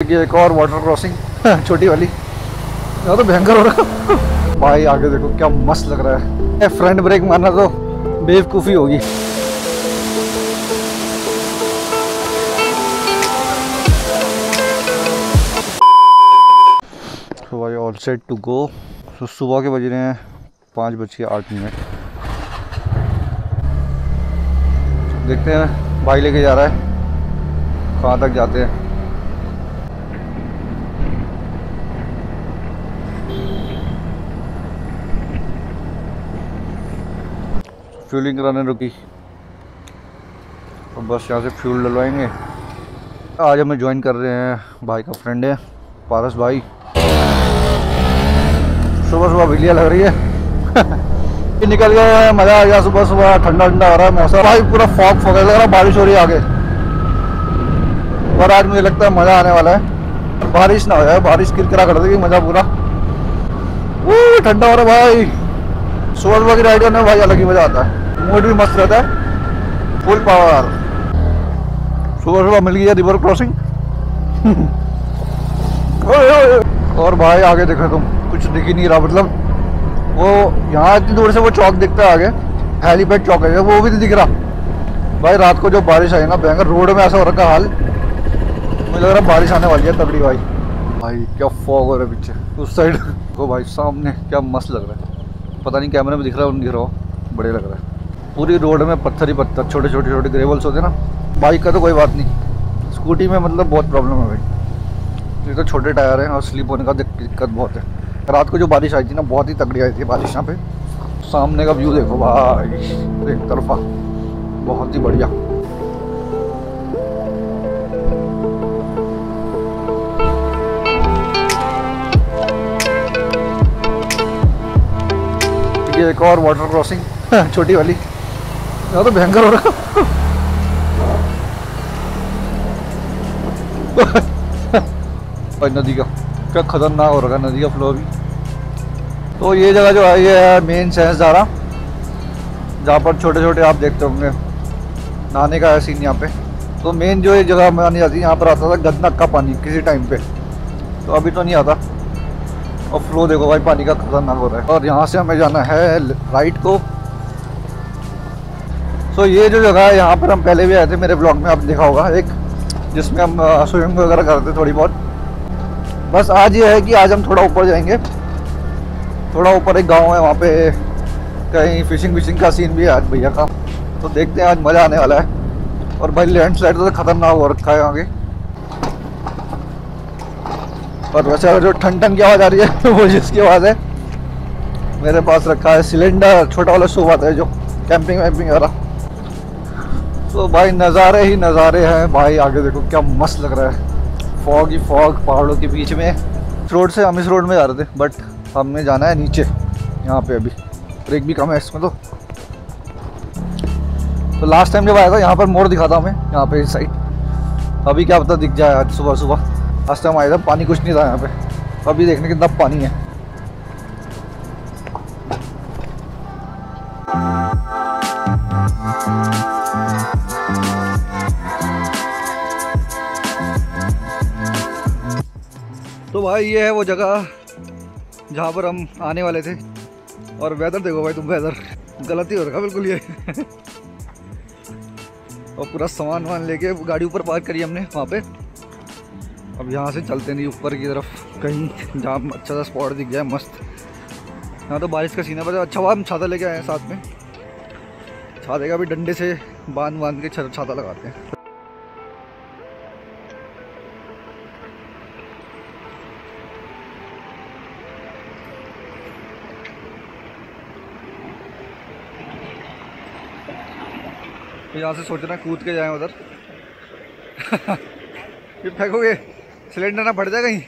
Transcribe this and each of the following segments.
एक और water crossing छोटी वाली। तो भयंकर हो रहा। भाई, आगे देखो, क्या मस्त लग रहा है। फ्रंट ब्रेक मारना तो बेवकूफ़ी होगी। भाई ऑल सेट टू गो तो सुबह के बज रहे हैं पाँच बज के आठ मिनट। देखते हैं, भाई लेके जा रहा है। कहाँ तक जाते हैं? फ्यूलिंग कराने रुकी। और बस यहाँ से फ्यूल डलवाएँगे। आज हमें ज्वाइन कर रहे हैं भाई का फ्रेंड है, पारस भाई। सुबह सुबह बिजलियाँ लग रही है। निकल गए मज़ा आ गया सुबह सुबह, ठंडा ठंडा हो रहा है मौसम। भाई पूरा फॉग फॉग लग रहा है बारिश हो रही है आगे। और आज मुझे लगता है मज़ा आने वाला है। बारिश ना हो जाए, बारिश किरकिरा कर देगी मज़ा पूरा। वो ठंडा हो रहा है भाई। सुबह सुबह की राइड करने में भाई अलग ही मज़ा आता है। मूड भी मस्त रहता है, फुल पावर। सुबह सुबह मिल गया रिवर क्रॉसिंग। और भाई, आगे देखो तुम, कुछ दिख ही नहीं रहा मतलब वो यहाँ इतनी दूर से वो चौक दिखता है आगे, हेलीपैड चौक है, वो भी नहीं दिख रहा। भाई, रात को जो बारिश आई ना, भयंकर, रोड में ऐसा हो रखा हाल। मुझे लग रहा बारिश आने वाली है तगड़ी भाई। भाई, क्या फॉग हो रहा है पीछे, उस साइड को भाई, सामने, क्या मस्त लग रहा है। पता नहीं, कैमरे में दिख रहा है दिख रहा बढ़िया लग रहा है। पूरी रोड में पत्थर ही पत्थर, छोटे छोटे छोटे ग्रेवल्स होते ना। बाइक का तो कोई बात नहीं। स्कूटी में मतलब बहुत प्रॉब्लम है भाई। ये तो छोटे टायर हैं और स्लिप होने का दिक्कत बहुत है। रात को जो बारिश आई थी ना, बहुत ही तगड़ी आई थी बारिश यहाँ पे। सामने का व्यू देखो भाई, एक तरफा। बहुत ही बढ़िया। एक और वाटर क्रॉसिंग छोटी वाली। यहाँ तो भयंकर हो रहा भाई, नदी का क्या खतरनाक हो रहा है, नदी का फ्लो भी। तो ये जगह जो है, ये है मेन सेंसदारा जहाँ पर छोटे छोटे आप देखते होंगे। नहाने का है सीन यहाँ पे। तो मेन जो ये जगह मानी जाती है, यहाँ पर आता था गंदक का पानी किसी टाइम पे। तो अभी तो नहीं आता। और फ्लो देखो भाई, पानी का खतरनाक हो रहा है। और यहाँ से हमें जाना है राइट को तो ये जो जगह है, यहाँ पर हम पहले भी आए थे, मेरे ब्लॉग में आप देखा होगा, एक, जिसमें हम स्विमिंग वगैरह करते थोड़ी बहुत। बस आज ये है कि आज हम थोड़ा ऊपर जाएँगे। थोड़ा ऊपर एक गाँव है, वहाँ पे कहीं फिशिंग विशिंग का सीन भी है आज भैया का। तो देखते हैं, आज मज़ा आने वाला है। और भाई लैंड स्लाइड तो खतरनाक हो रखा है आगे। और वैसे जो ठन ठन की आवाज़ आ रही है, वो जिसकी आवाज़ है, मेरे पास रखा है सिलेंडर, छोटा वाला सूप आता है जो कैंपिंग वैम्पिंग वाला। तो भाई नज़ारे ही नज़ारे हैं। भाई आगे देखो क्या मस्त लग रहा है। फॉग ही फॉग पहाड़ों के बीच में। इस रोड से हम इस रोड में जा रहे थे बट हमें जाना है नीचे, यहाँ पे अभी। ब्रेक भी कम है इसमें तो। तो लास्ट टाइम जब आया था, यहाँ पर मोड़ दिखा था हमें, यहाँ पे इस साइड अभी क्या पता दिख जाए आज सुबह सुबह लास्ट टाइम आया था, पानी कुछ नहीं था यहाँ पे। अभी देखने कितना पानी है। तो भाई ये है वो जगह जहाँ पर हम आने वाले थे। और वेदर देखो भाई तुम वेदर गलती हो रखा बिल्कुल ये। और पूरा सामान वामान लेके गाड़ी ऊपर पार्क करी हमने वहाँ पे। अब यहाँ से चलते नहीं, ऊपर की तरफ़। कहीं जहाँ अच्छा सा स्पॉट दिख जाए, मस्त। यहाँ तो बारिश का सीन है पर अच्छा हुआ हम छाता लेके आए हैं साथ में। छाते का भी डंडे से बाँध बाँध के छाता लगाते हैं। तो यहाँ से सोच रहे कूद के जाए उधर। फिर फेंकोगे? सिलेंडर ना फट जाए कहीं।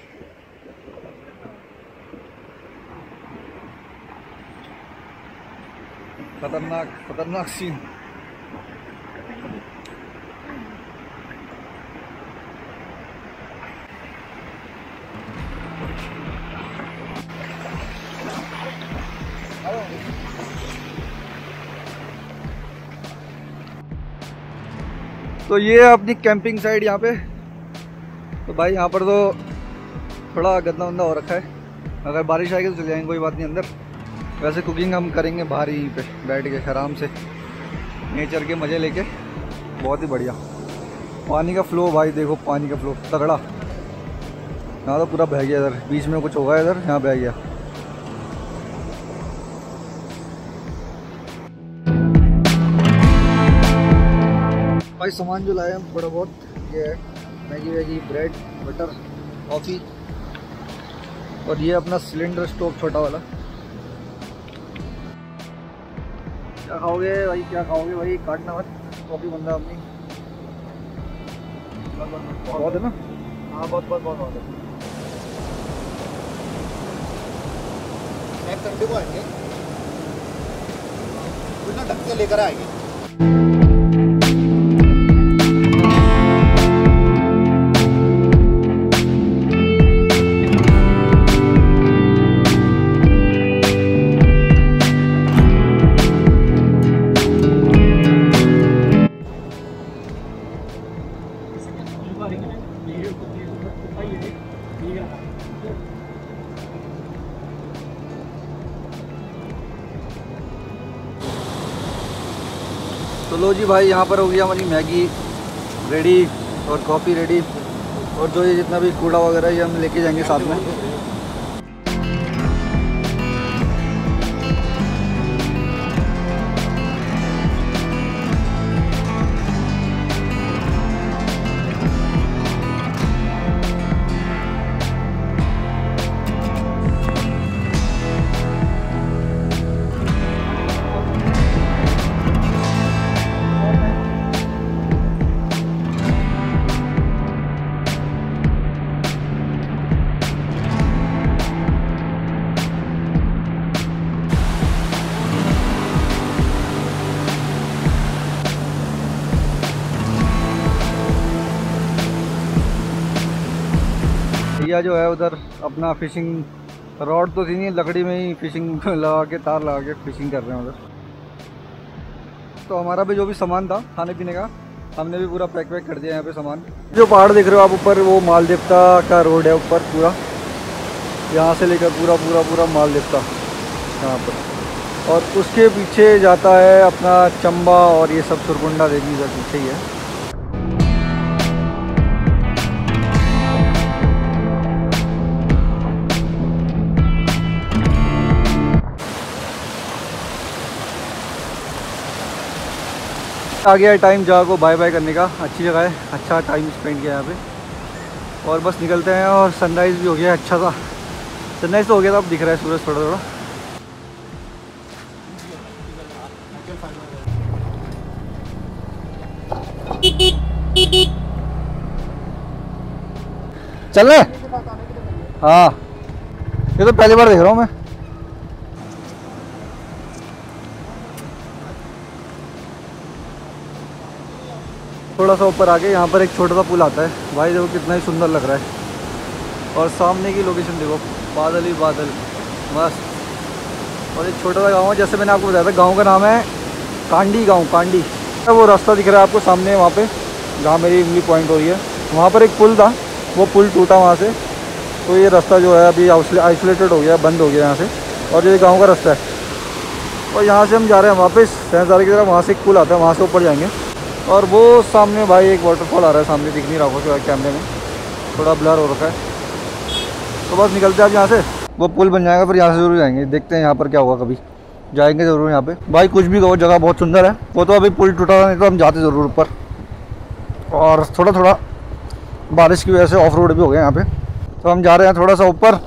खतरनाक खतरनाक सीन तो ये है अपनी कैंपिंग साइड यहाँ पे। तो भाई यहाँ पर तो थोड़ा गंदा वंदा हो रखा है। अगर बारिश आएगी तो चले जाएँगे, कोई बात नहीं अंदर। वैसे कुकिंग हम करेंगे बाहर ही पे, बैठ के, आराम से। नेचर के मज़े लेके। बहुत ही बढ़िया। पानी का फ्लो भाई, देखो पानी का फ्लो तगड़ा। यहाँ तो पूरा बह गया इधर। बीच में कुछ होगा इधर, यहाँ बह गया। भाई सामान जो लाए हम थोड़ा बहुत ये है मैगी वैगी ब्रेड बटर कॉफ़ी और ये अपना सिलेंडर स्टोव छोटा वाला। क्या खाओगे भाई क्या खाओगे भाई? काटना मत कॉफ़ी बंदा अपनी। बहुत है ना? हाँ बहुत बहुत बहुत बहुत है। नेक्स्ट संडे को आएँगे। कुछ ना ढक के लेकर आएँगे। भाई, यहाँ पर हो गया हमारी मैगी रेडी और कॉफ़ी रेडी और जो ये जितना भी कूड़ा वगैरह ये हम लेके जाएँगे साथ में। भैया जो है उधर अपना फिशिंग रॉड तो थी नहीं, लकड़ी में ही फिशिंग लगा के, तार लगा के फिशिंग कर रहे हैं उधर। तो हमारा भी जो भी सामान था, खाने पीने का, हमने भी पूरा पैक वैक कर दिया यहाँ पे सामान। जो पहाड़ देख रहे हो आप ऊपर, वो माल देवता का रोड है ऊपर पूरा। यहाँ से लेकर पूरा पूरा पूरा माल देवता यहाँ पर। और उसके पीछे जाता है अपना चंबा और ये सब सुरकुंडा देवी इधर पीछे ही है। आ गया है टाइम जगह को बाय बाय करने का। अच्छी जगह है। अच्छा टाइम स्पेंड किया यहाँ पे। और बस निकलते हैं और सनराइज़ भी हो गया अच्छा सा। सनराइज़ तो हो गया था, अब दिख रहा है सूरज थोड़ा थोड़ा। चल रहे हाँ। ये तो पहली बार देख रहा हूँ मैं। थोड़ा सा ऊपर आके यहाँ पर एक छोटा सा पुल आता है। भाई देखो कितना ही सुंदर लग रहा है। और सामने की लोकेशन देखो, बादल ही बादल, मस्त। और एक छोटा सा गाँव है, जैसे मैंने आपको बताया था, गाँव का नाम है कांडी गाँव, कांडी। वो रास्ता दिख रहा है आपको सामने, वहाँ पे, जहाँ मेरी उंगली पॉइंट हो रही है। वहाँ पर एक पुल था, वो पुल टूटा वहाँ से। तो ये रास्ता जो है, अभी आइसोलेटेड हो गया, बंद हो गया यहाँ से। और ये गाँव का रास्ता है। और यहाँ से हम जा रहे हैं वापस सहजारे की तरफ़, वहाँ से एक पुल आता है, वहाँ से ऊपर जाएँगे। और वो सामने भाई एक वाटरफॉल आ रहा है, सामने दिख नहीं रहा होगा कैमरे में। थोड़ा ब्लर हो रखा है। तो बस निकलते हैं आप यहाँ से। वो पुल बन जाएगा, फिर यहाँ से ज़रूर जाएँगे। देखते हैं यहाँ पर क्या होगा कभी। जाएँगे ज़रूर यहाँ पे। भाई कुछ भी कहो, जगह बहुत सुंदर है। वो तो अभी पुल टूटा नहीं तो हम जाते ज़रूर ऊपर। और थोड़ा थोड़ा बारिश की वजह से ऑफ़ रोड भी हो गया यहाँ पे। तो हम जा रहे हैं थोड़ा सा ऊपर।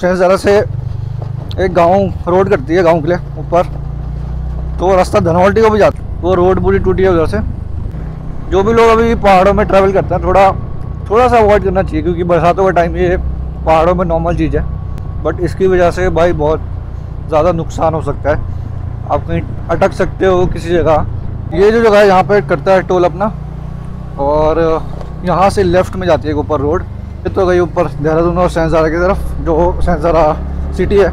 ज़रा से एक गाँव रोड करती है, गाँव के लिए ऊपर। तो रास्ता धनौल्टी को भी जाता वो रोड पूरी टूटी है उधर से। जो भी लोग अभी पहाड़ों में ट्रैवल करते हैं, थोड़ा थोड़ा सा अवॉइड करना चाहिए, क्योंकि बरसातों का टाइम ये पहाड़ों में नॉर्मल चीज़ है। बट इसकी वजह से भाई बहुत ज़्यादा नुकसान हो सकता है। आप कहीं अटक सकते हो किसी जगह। ये जो जगह है, यहाँ पर करता है टोल अपना। और यहाँ से लेफ़्ट में जाती है ऊपर रोड ये तो गई ऊपर देहरादून और सैंजारा की तरफ़, जो सैंजारा सिटी है।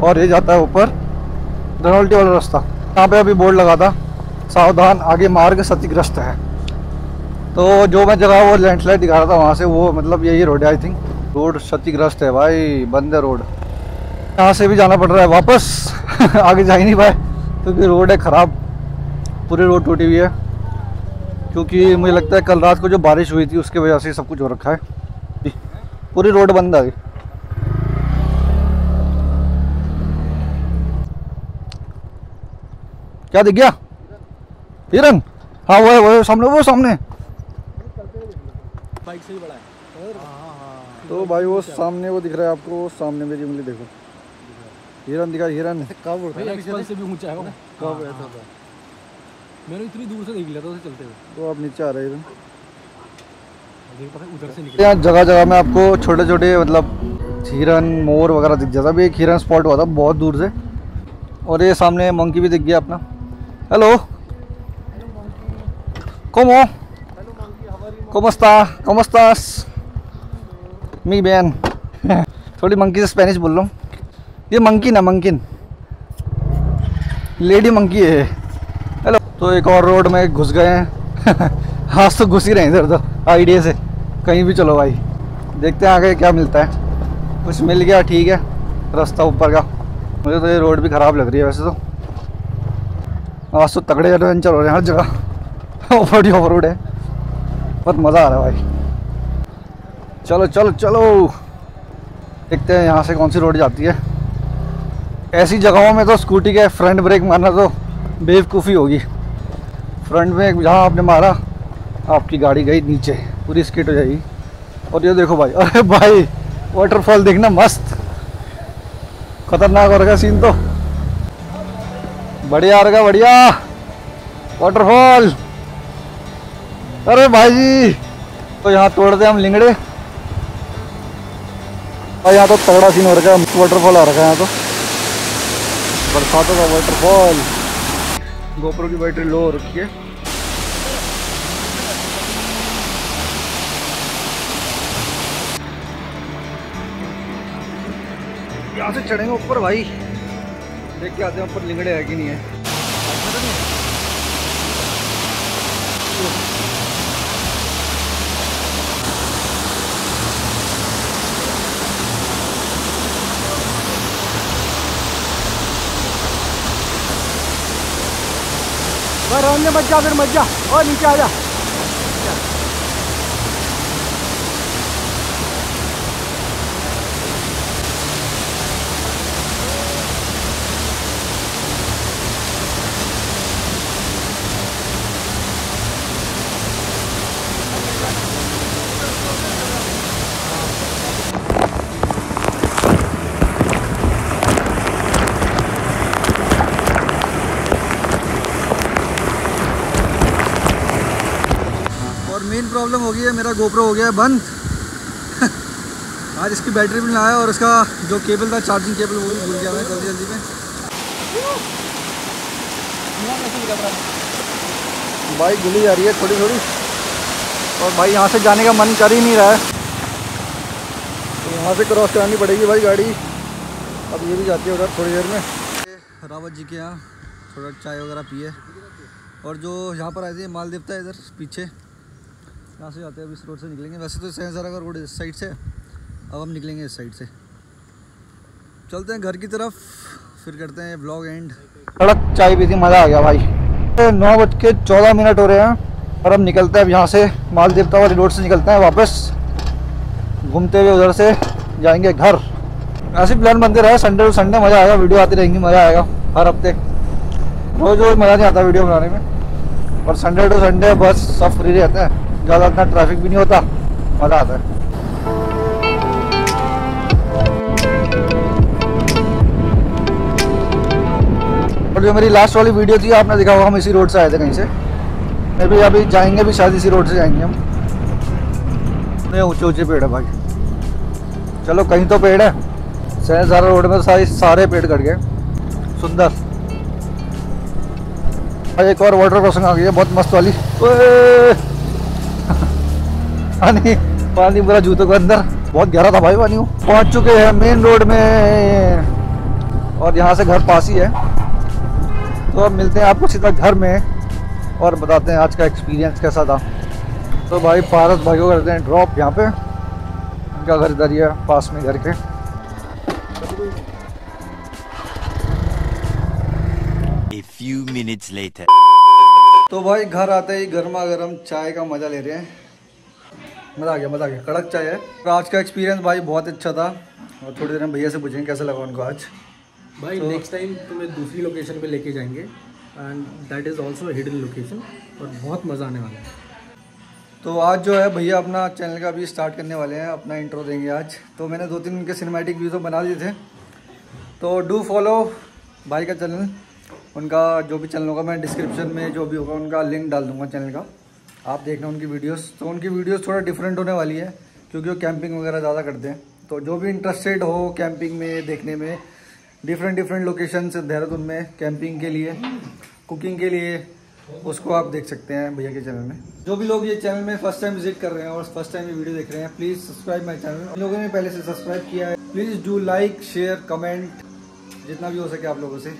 और ये जाता है ऊपर धनौल्टी वाला रास्ता। यहाँ पे अभी बोर्ड लगा था, सावधान आगे मार्ग क्षतिग्रस्त है। तो जो मैं जगह वो लैंडस्लाइड दिखा रहा था, वहाँ से वो मतलब यही रोड है आई थिंक रोड क्षतिग्रस्त है भाई, बंद है रोड यहाँ से भी जाना पड़ रहा है, वापस। आगे जा ही नहीं पाए, क्योंकि रोड है ख़राब। पूरी रोड टूटी हुई है। क्योंकि मुझे लगता है कल रात को जो बारिश हुई थी, उसकी वजह से सब कुछ हो रखा है। पूरी रोड बंद है क्या दिख गया? हिरन? हाँ वो है, वो सामने वो सामने। बाइक से भी बड़ा है। तो भाई वो सामने वो दिख रहा है आपको वो सामने मेरी उंगली देखो। हिरन दिखा हिरन। कब उड़ता एक्सपल से भी ऊँचा है वो। कब ऐसा था मैंने इतनी दूर से देख लिया था उसे चलते हुए। तो आप नीचे आ रहे हिरन। है उधर से निकले यहाँ जगह जगह में आपको छोटे छोटे मतलब हिरन मोर वगैरह दिख जाता अभी एक हिरन स्पॉट हुआ था बहुत दूर से। और ये सामने मंकी भी दिख गया अपना। हेलो कौन ¿Cómo ¿Cómo estás? मी बहन थोड़ी मंकी से स्पेनिश बोल रहा हूँ। ये मंकी ना मंकिन लेडी मंकी है। हेलो तो एक और रोड में घुस गए हैं। आज तो घुस ही रहे हैं इधर उधर आइडिया से। कहीं भी चलो भाई। देखते हैं आगे क्या मिलता है। कुछ मिल गया, ठीक है। रास्ता ऊपर का। मुझे तो ये रोड भी ख़राब लग रही है वैसे तो। आज तो तगड़े एडवेंचर हो रहे हैं हर जगह। बड़ी ओवर रोड है। बहुत मज़ा आ रहा है भाई। चलो चलो चलो। देखते हैं यहाँ से कौन सी रोड जाती है। ऐसी जगहों में तो स्कूटी के फ्रंट ब्रेक मारना तो बेवकूफ़ी होगी। फ्रंट ब्रेक जहाँ आपने मारा, आपकी गाड़ी गई नीचे, पूरी स्किट हो जाएगी। और ये देखो भाई, अरे भाई वाटरफॉल देखना मस्त। खतरनाक हो रहा सीन तो। बढ़िया आ रहेगा बढ़िया। वाटरफॉल अरे भाई जी तो यहाँ तोड़ते हम लिंगड़े। और यहाँ तो तगड़ा सीन हो रखा है वाटरफॉल आ रखा है यहाँ तो। बरसातों का वाटरफॉल गोप्रो की बैटरी लो हो रखी है। यहाँ से चढ़ेंगे ऊपर, भाई। देख के आते हैं ऊपर, लिंगड़े है कि नहीं है। मत जा फिर मज्जा। और नीचे आ जा और मेन मेरा गोप्रो हो गया है बंद। आज इसकी बैटरी भी लाया और उसका जो केबल था चार्जिंग केबल वो भी भूल गया मैं जल्दी जल्दी में। बाइक गुली जा रही है थोड़ी थोड़ी। और भाई, यहाँ से जाने का मन कर ही नहीं रहा है। तो यहाँ से क्रॉस करानी पड़ेगी भाई गाड़ी। अब ये भी जाती है उधर थोड़ी देर में। रावत जी के यहाँ थोड़ा चाय वगैरह पिए। और जो यहाँ पर आए थे माल देवता इधर, पीछे। यहाँ से जाते हैं? अब इस रोड से निकलेंगे। वैसे तो सहजारा का रोड इस साइड से अब हम निकलेंगे इस साइड से। चलते हैं घर की तरफ़, फिर करते हैं ब्लॉग एंड सड़क चाय पी थी मज़ा आ गया भाई। नौ बज के चौदह मिनट हो रहे हैं, और हम निकलते हैं अब यहाँ से माल देवता वाली रोड से निकलते हैं वापस। घूमते हुए उधर से जाएँगे घर। ऐसे प्लान बनते रहे संडे टू संडे मज़ा आएगा वीडियो आती रहेंगी, मज़ा आएगा, हर हफ़्ते। रोज़ रोज़ मज़ा नहीं आता वीडियो बनाने में। और संडे टू संडे बस सब फ्री रहते हैं। ज़्यादा इतना ट्रैफ़िक भी नहीं होता। मज़ा आता है। और जो मेरी लास्ट वाली वीडियो थी, आपने देखा होगा, हम इसी रोड से आए थे कहीं से। मैं भी अभी जाएँगे भी, शायद इसी रोड से जाएँगे हम। इतने ऊँचे ऊँचे पेड़ है भाई। चलो, कहीं तो पेड़ है। सहजारा रोड में सारे सारे पेड़ कट गए। सुंदर। भाई एक और वाटर क्रॉसिंग आ गई है, बहुत मस्त वाली! पानी पानी पूरा जूतों के अंदर। बहुत गहरा था भाई पानी पहुँच चुके हैं मेन रोड में। और यहाँ से घर पास ही है। तो अब मिलते हैं आपको सीधा घर में और बताते हैं आज का एक्सपीरियंस कैसा था। तो भाई पारस भाई को करते हैं ड्रॉप यहाँ पे। उनका घर इधर ही है पास में घर के। A few minutes later. तो भाई घर आते ही गर्मा गर्म चाय का मज़ा ले रहे हैं। मज़ा आ गया मज़ा आ गया। कड़क चाय है। तो आज का एक्सपीरियंस भाई बहुत अच्छा था। और थोड़ी देर में भैया से पूछेंगे कैसा लगा उनको आज। भाई तो- नेक्स्ट टाइम तुम्हें दूसरी लोकेशन पे लेके जाएँगे। And that is also hidden location और बहुत मज़ा आने वाला है। तो आज जो है भैया अपना चैनल का भी स्टार्ट करने वाले हैं अपना इंट्रो देंगे आज। तो मैंने दो तीन उनके सिनेमैटिक वीडियो बना दिए थे। तो डू फॉलो भाई का चैनल उनका जो भी चैनल होगा मैं डिस्क्रिप्शन में जो भी होगा उनका लिंक डाल दूँगा चैनल का। आप देखना उनकी वीडियोस तो उनकी वीडियोस थोड़ा डिफरेंट होने वाली है, क्योंकि वो कैंपिंग वगैरह ज़्यादा करते हैं। तो जो भी इंटरेस्टेड हो कैंपिंग में, देखने में डिफरेंट डिफरेंट लोकेशन देहरादून में कैंपिंग के लिए कुकिंग के लिए, उसको आप देख सकते हैं भैया के चैनल में। जो भी लोग ये चैनल में फ़र्स्ट टाइम विज़िट कर रहे हैं और फ़र्स्ट टाइम ये वीडियो देख रहे हैं प्लीज़ सब्सक्राइब माई चैनल लोगों ने पहले से सब्सक्राइब किया है। Please do like share comment जितना भी हो सके आप लोगों से।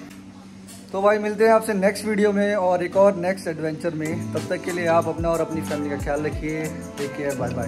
तो भाई, मिलते हैं आपसे नेक्स्ट वीडियो में और एक और नेक्स्ट एडवेंचर में। तब तक के लिए आप अपना और अपनी फैमिली का ख्याल रखिए। Take care bye bye